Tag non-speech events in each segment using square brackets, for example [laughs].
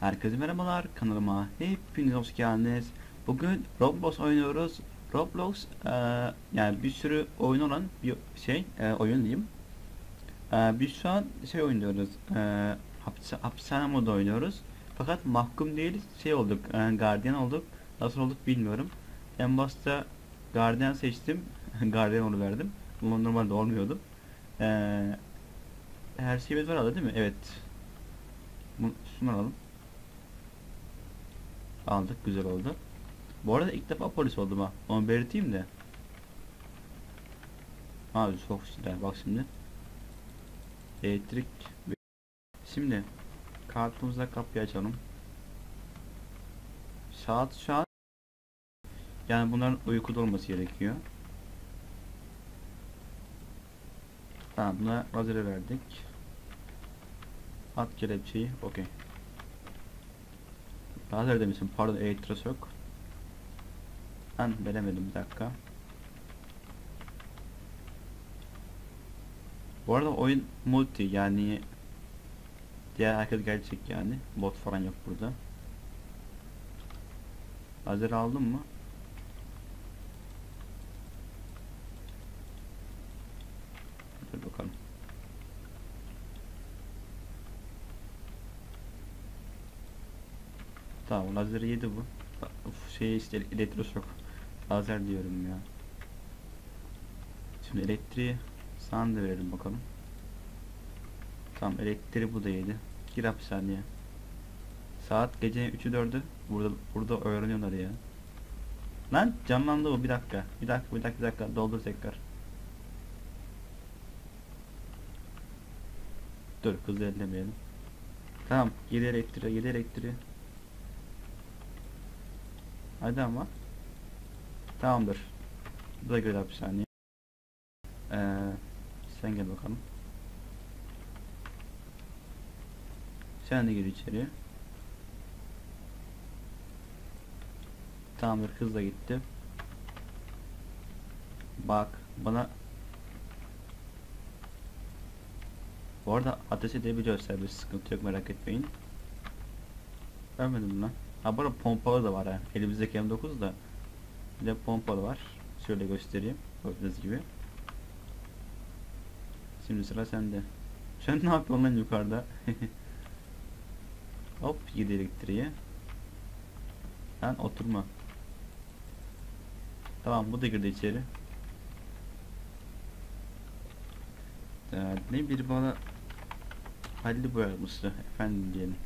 Herkese merhabalar kanalıma hepiniz hoş geldiniz. Bugün Roblox oynuyoruz. Roblox e, yani bir sürü oyun olan bir şey e, oyun diyeyim. E, biz şu an şey oynuyoruz. E, hapis, hapishane modu oynuyoruz. Fakat mahkum değiliz. Şey olduk. E, gardiyan olduk. Nasıl olduk bilmiyorum. En başta gardiyan seçtim. [laughs] gardiyan verdim. Bunu normalde olmuyordu. E, her şeyimiz var değil mi? Evet. Bunu, şunu alalım. Aldık güzel oldu. Bu arada ilk defa polis oldum ha. Onu belirteyim de. Abi çok güzel bak şimdi. Elektrik. Şimdi kartımızla kapıyı açalım. Saat şu an yani bunların uykuda olması gerekiyor. Tamam buna hazır verdik. At kelepçeyi. Okey. Lazer demişim pardon elektrosok. Ben veremedim bir dakika. Bu arada oyun multi yani diğer herkes gelecek yani bot falan yok burada. Lazer aldın mı? Dur bakalım. Tamam lazer yedi bu. Uf, şey işte elektroşok. Lazer diyorum ya. Şimdi elektriği sana da verelim bakalım. Tamam elektriği bu da yedi. Gir hapishaneye. Saat gece 3'ü 4'ü. Burada burada öğreniyorlar ya. Lan canlandı bu bir dakika. Bir dakika bir dakika bir dakika doldur tekrar. Dur hızlı ellemeyelim. Tamam yedi elektriği yedi elektriği. Hadi ama. Tamamdır. Bu da göre hapishane. Ee, sen gel bakalım. Sen de gir içeri. Tamamdır kız da gitti. Bak bana Bu arada ateş edebiliyor servis sıkıntı yok merak etmeyin. Vermedim lan. Ha bu arada pompalı da var ha. Elimizdeki M9 da. Bir de pompalı var. Şöyle göstereyim. Gördüğünüz gibi. Şimdi sıra sende. [laughs] Sen ne yapıyorsun lan yukarıda? [laughs] Hop gidi elektriğe. Lan oturma. Tamam bu da girdi içeri. Ee, ne biri bana Halil'i boyamıştı efendim diyelim.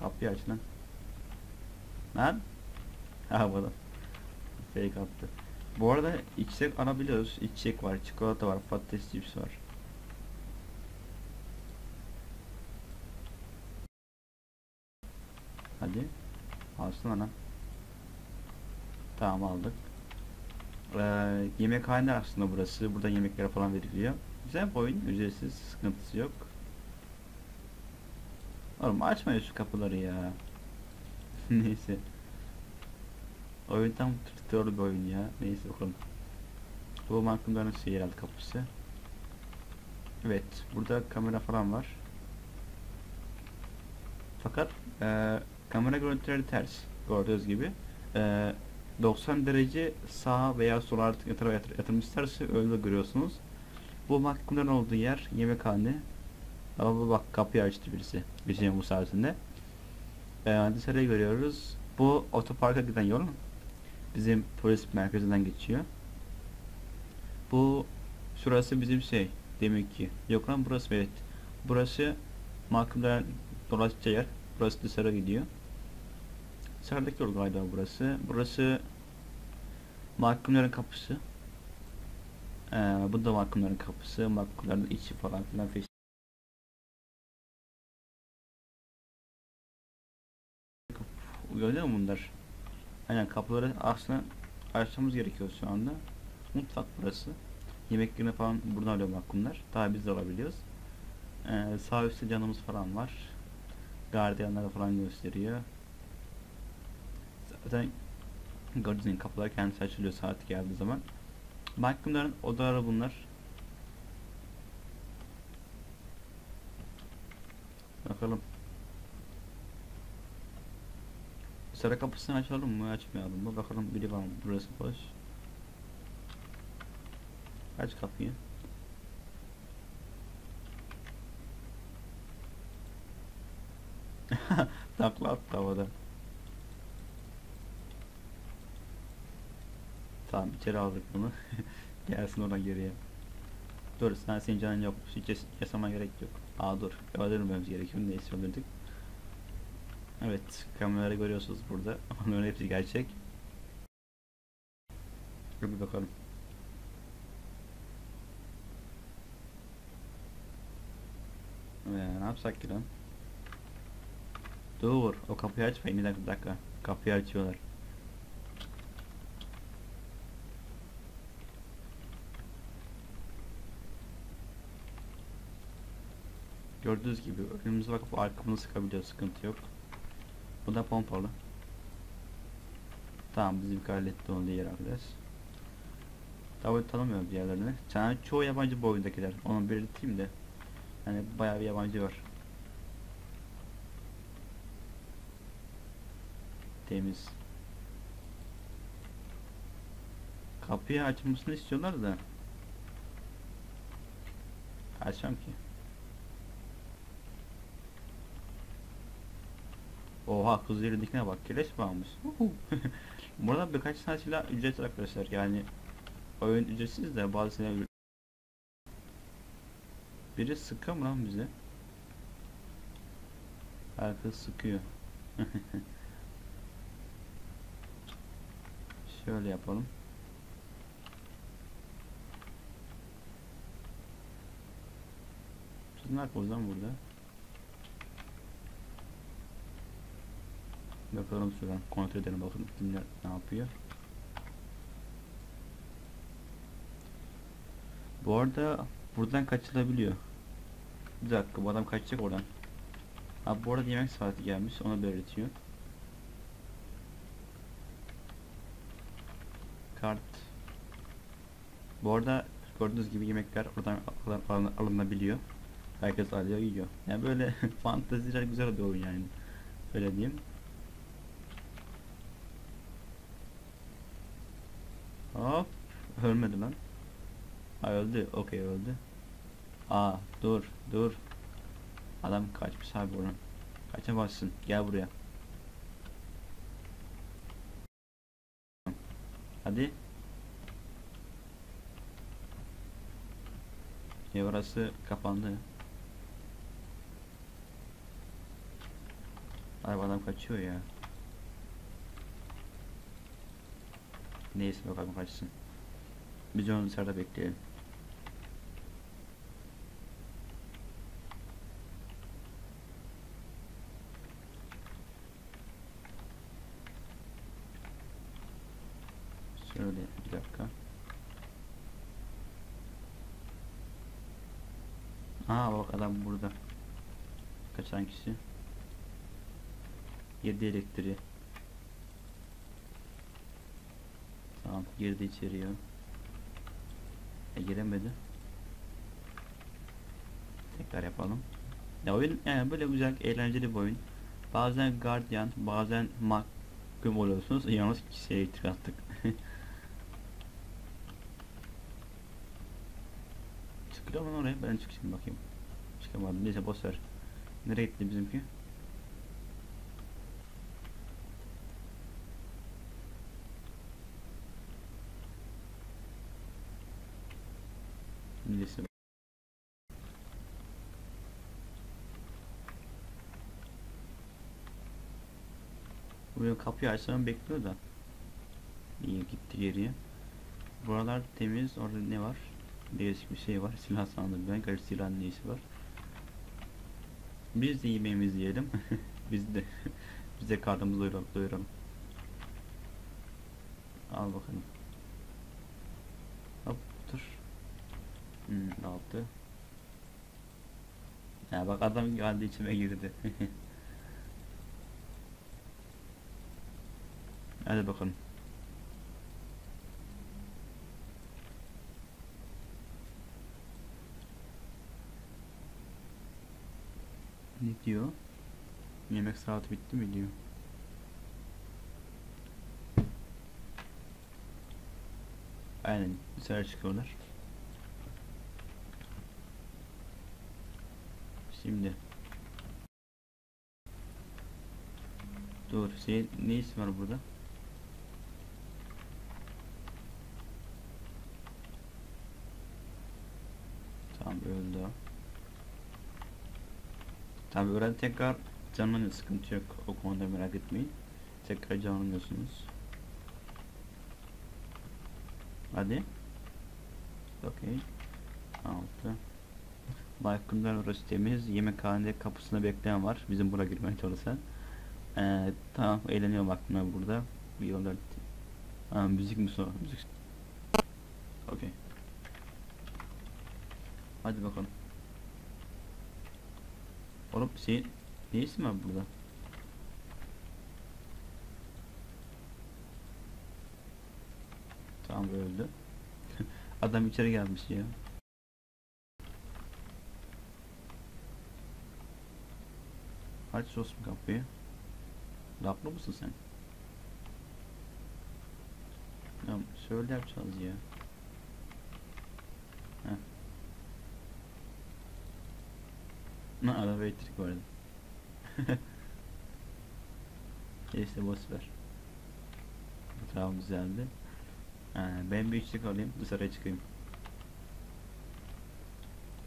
Kapıyı aç lan. Lan. Ha bana. Fake attı. Bu arada içecek alabiliyoruz. İçecek var, çikolata var, patates cips var. Hadi. Alsın lan. Tamam aldık. Ee, yemekhane aslında burası. Burada yemekler falan veriliyor. Güzel bir oyun. Ücretsiz. Sıkıntısı yok. Oğlum açmayın şu kapıları ya. [laughs] Neyse. Oyun tam tutorial bir oyun ya. Neyse bakalım. Bu markamların şey herhalde kapısı. Evet. Burada kamera falan var. Fakat e, kamera görüntüleri ters. Gördüğünüz gibi. E, 90 derece sağa veya sola artık yatır, yatır, yatırmışlarsa öyle görüyorsunuz. Bu mahkumların olduğu yer yemekhane. Ama bak kapıyı açtı birisi. Birisi bu sayesinde. Ee, dışarıya görüyoruz. Bu otoparka giden yol bizim polis merkezinden geçiyor. Bu şurası bizim şey demek ki. Yok lan burası evet. Burası mahkumların dolaşacağı yer. Burası dışarı gidiyor. Dışarıdaki yol galiba burası. Burası mahkumların kapısı. Ee, bu da mahkumların kapısı. Mahkumların içi falan filan. Gördün mü bunlar? Aynen kapıları aslında açmamız gerekiyor şu anda. Mutfak burası. Yemeklerini falan buradan alıyor mahkumlar. Daha biz de alabiliyoruz. Ee, sağ üstte canımız falan var. Gardiyanları falan gösteriyor. Zaten gördüğünüz kapılar kendisi açılıyor saat geldiği zaman. Mahkumların odaları bunlar. Bakalım. Sıra kapısını açalım mı? Açmayalım mı? Bakalım biri var mı? Burası boş. Aç kapıyı. [laughs] Takla attı havada. Tamam içeri aldık bunu. [laughs] Gelsin oradan geriye. Dur sen senin canın yok. Hiç yas yasama gerek yok. Aa dur. Öldürmemiz gerekiyor. Neyse öldürdük. Evet. Kameraları görüyorsunuz burada. [laughs] Onların hepsi gerçek. Bir bakalım. Ee, ne yapsak ki lan? Dur. O kapıyı açmayın. Dakika. Bir dakika. Kapıyı açıyorlar. Gördüğünüz gibi önümüze bakıp arkamızı sıkabiliyor sıkıntı yok. Bu da pompalı. Tamam bizim halletti onu diğer arkadaş. Tabii tanımıyorum diğerlerini. Yani çoğu yabancı bu oyundakiler. Onu belirteyim de. Yani bayağı bir yabancı var. Temiz. Kapıyı açmasını istiyorlar da. Açmam ki. Oha kız yerindekine bak keleş almış? [laughs] Burada birkaç tane silah ücretli arkadaşlar yani oyun ücretsiz de bazı silah ücret- Biri sıkıyor mu lan bize? Herkes sıkıyor. [laughs] Şöyle yapalım. Yapıyorsunuz lan burada? Bakalım şuradan kontrol edelim bakın kimler ne yapıyor. Bu arada buradan kaçılabiliyor. Bir dakika bu adam kaçacak oradan. Abi bu arada yemek saati gelmiş onu belirtiyor. Kart. Bu arada gördüğünüz gibi yemekler oradan alın- alın- alınabiliyor. Herkes alıyor yiyor. Yani böyle [laughs] fanteziler güzel bir oyun yani. Öyle diyeyim. Hop. Ölmedi lan. Ha öldü. Okey öldü. Aa dur dur. Adam kaçmış abi oradan. Kaçamazsın. Gel buraya. Hadi. Ev orası kapandı. Abi adam kaçıyor ya. Neyse bakalım kaçsın. Biz onu dışarıda bekleyelim. Şöyle bir dakika. Aa bak adam burada. Kaçan kişi. Yedi elektriği. Tamam girdi içeriye. E giremedi. Tekrar yapalım. Ya oyun yani böyle güzel eğlenceli bir oyun. Bazen Guardian, bazen mahkum oluyorsunuz. Yalnız kişiye elektrik attık. [laughs] Çıkıyor mu oraya? Ben çıkayım bakayım. Çıkamadım. Neyse boş ver. Nereye gitti bizimki? Neyse. Buraya kapıyı açsam bekliyor da. İyi gitti geriye. Buralar temiz. Orada ne var? Değişik bir şey var. [laughs] Silah sandım ben. Garip silahın neyisi var. Biz de yemeğimizi yiyelim. [laughs] Biz de [laughs] biz de karnımızı doyuralım. doyuralım. Al bakalım. Hop dur. Hmm, altı. Ya bak adam geldi içime girdi. [laughs] Hadi bakalım. Ne diyor? Yemek saati bitti mi diyor. Aynen dışarı çıkıyorlar. Şimdi Dur, senin ne isim var burada? Tamam öldü. Tabi öğren tekrar canlanıyor sıkıntı yok o konuda merak etmeyin. Tekrar canlanıyorsunuz. Hadi. Okey. 6 Balkondan orası temiz. Yemekhanede kapısında bekleyen var. Bizim buraya girmeye çalışan. Ee, tamam eğleniyorum aklımda burada. Bir yollar müzik mi sonra? Müzik. Okey. Hadi bakalım. Oğlum senin ne isim var burada? Tamam öldü. [laughs] Adam içeri gelmiş ya. Aç sos mu kapıyı? Laplı mısın sen? Ya şöyle yapacağız ya. Heh. Ne araba elektrik vardı. [laughs] Neyse boş ver. Tamam güzeldi. Ha, ben bir üçlük alayım dışarıya çıkayım.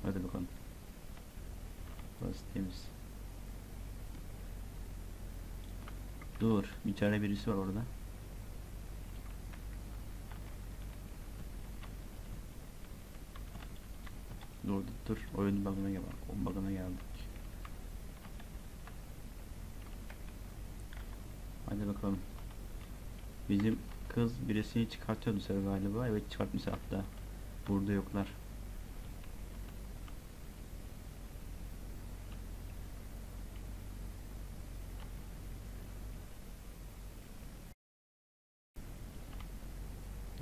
Hadi bakalım. Burası temiz. Dur, içeride birisi var orada. Dur dur dur. Oyun bug'ına gel. O bug'ına geldik. Hadi bakalım. Bizim kız birisini çıkartıyordu galiba. Evet çıkartmış hatta. Burada yoklar.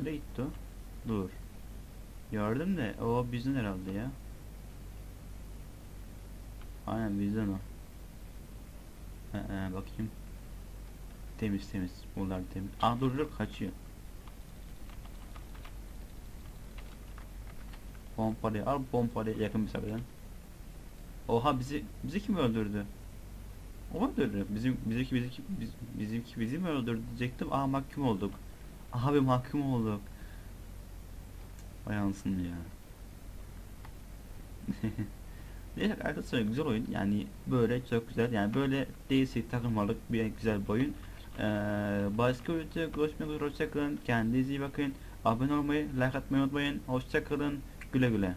Nereye gitti o? Dur. Gördüm de o bizden herhalde ya. Aynen bizden o. He, bakayım. Temiz temiz. Buralar temiz. Aa dur dur kaçıyor. Pompalıyı al pompalıyı yakın mesafeden. Oha bizi bizi kim öldürdü? O öldürdü. Bizim bizimki bizimki biz, bizimki bizi mi öldürdü diyecektim. Aa mahkum olduk. Abi mahkum olduk. Vay ansın ya. [laughs] Neyse arkadaşlar güzel oyun yani böyle çok güzel yani böyle değişik takılmalık bir güzel bir oyun. Ee, başka videoda görüşmek üzere hoşçakalın kendinize iyi bakın abone olmayı like atmayı unutmayın hoşçakalın güle güle.